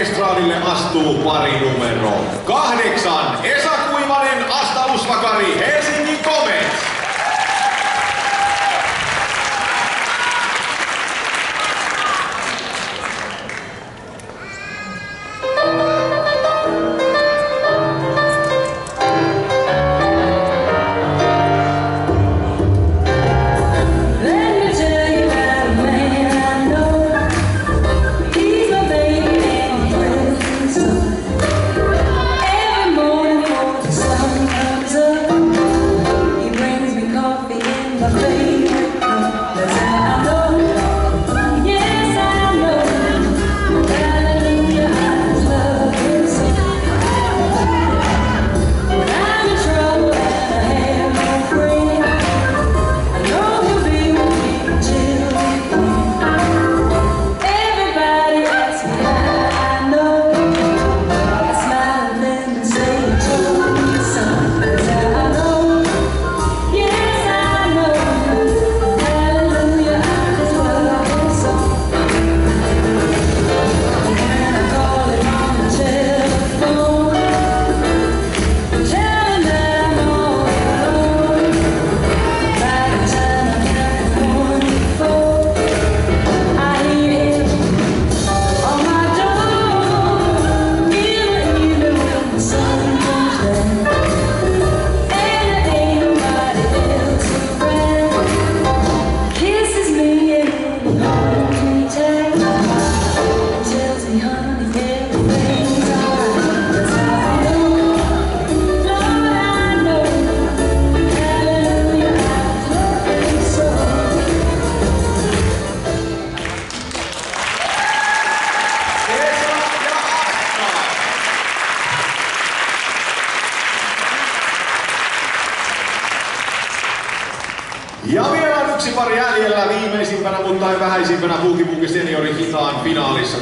estraadille astuu pari numero. Kahdeksan Ja vielä yksi pari jäljellä viimeisimpänä, mutta ei vähäisimpänä Puuki Puuki Seniorin hitaan finaalissa.